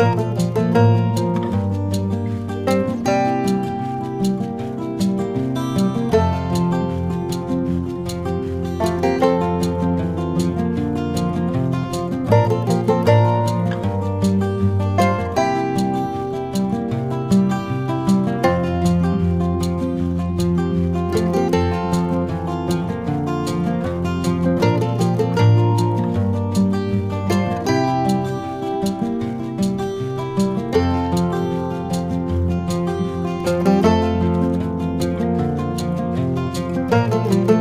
Música Música